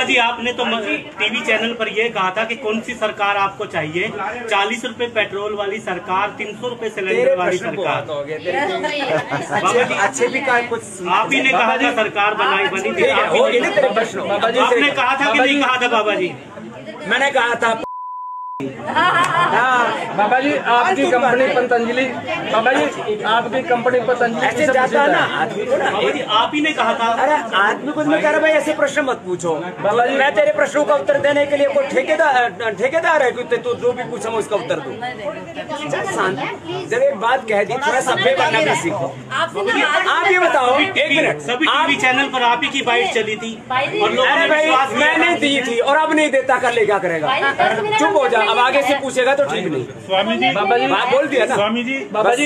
बाबा जी आपने तो TV channel पर यह कहा था कि कौन सी सरकार आपको चाहिए? चालीस रूपए पेट्रोल वाली सरकार तीन सौ रूपए सिलेंडर वाली सरकार। बाबा जी अच्छे भी कहा कुछ आप ही ने कहा था सरकार बनाई बनी थी। हो ही आपने कहा था कि नहीं कहा था बाबा जी? मैंने कहा था हाँ। बाबा जी आपकी कंपनी पतंजलि बाबा जी आपकी कंपनी पतंजलि ऐसे जाता ना आदमी को ना आप ही ने कहा था। अरे आदमी को मैं कह रहा भाई ऐसे प्रश्न मत पूछो। बाबा जी- मैं तेरे प्रश्नों का उत्तर देने के लिए कोई ठेकेदार ठेकेदार है कि तू जो भी पूछा मैं उसका उत्तर दूँ। शांत। जब एक बात कह दी थोड़ा सभ्य बनना भी सीखो। आप ये बताओ। एक मिनट सभी टीवी चैनल पर आप ही की बाइट चली थी और लोगों अरे ने भाई मैंने दी थी और अब नहीं देता कर ले क्या करेगा? चुप हो जा अब आगे से पूछेगा तो ठीक नहीं। स्वामी जी बाबा जी बोल दिया ना स्वामी जी। बाबा जी।